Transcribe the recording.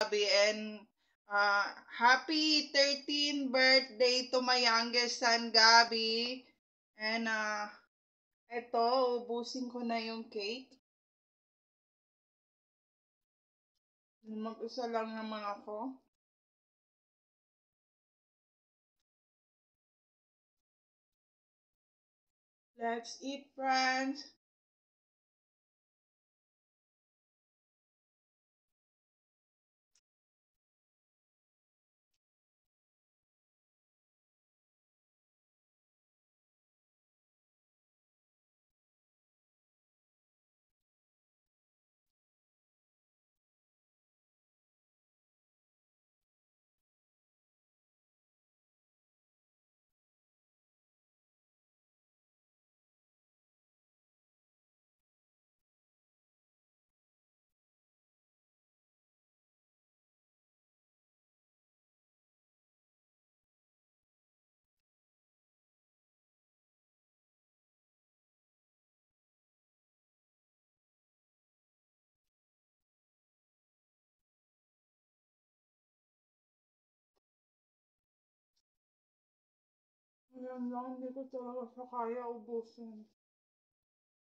Gabi and uh, happy 13th birthday to my youngest son, Gabi. And uh, eto, ubusin ko na yung cake. Mag-isa lang naman ako. Let's eat, friends. angen iawn i gydol yr lleihau o bwysyn.